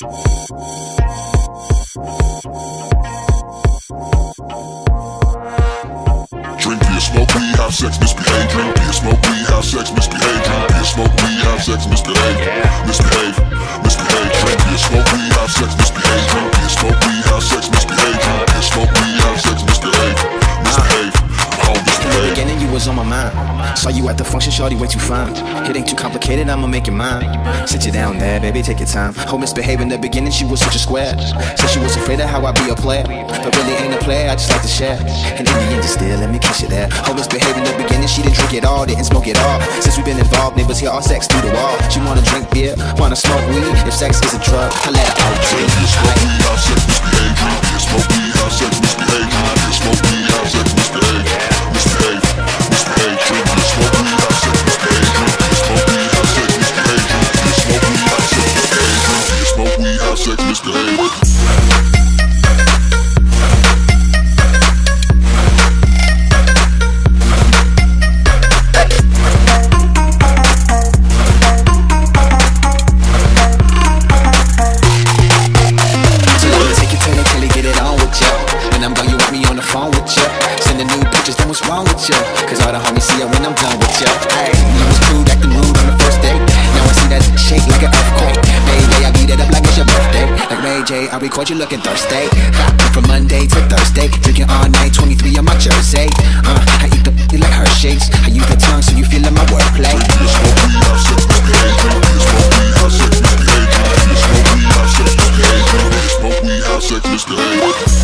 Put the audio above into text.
Drink beer, smoke weed, have sex, misbehave. Drink beer, smoke weed, have sex, misbehave. Drink beer, smoke weed, have sex, misbehave. Misbehave, was on my mind. Saw you at the function, shorty, way too fine. It ain't too complicated, I'ma make it mine. Sit you down there, baby, take your time. Home misbehave in the beginning, she was such a square. Said she was afraid of how I be a player. But really ain't a player, I just like to share. And in the end, just still let me kiss you there. Home misbehave in the beginning, she didn't drink it all, didn't smoke it all. Since we've been involved, neighbors hear all sex through the wall. She wanna drink beer, wanna smoke weed. If sex is a drug, I let her out. the new pictures, then what's wrong with you? Cause all the homies see it when I'm done with you. Hey, you was crude, acting rude on the first date. Now I see that shake like an earthquake. Baby, I beat it up like it's your birthday. Like Ray J, I record you looking thirsty. From Monday to Thursday, drinking all night, 23 on my jersey. Uh, I eat the like Hershey's. I use the tongue so you feeling my wordplay. Smoke weed, have sex, Mr. A.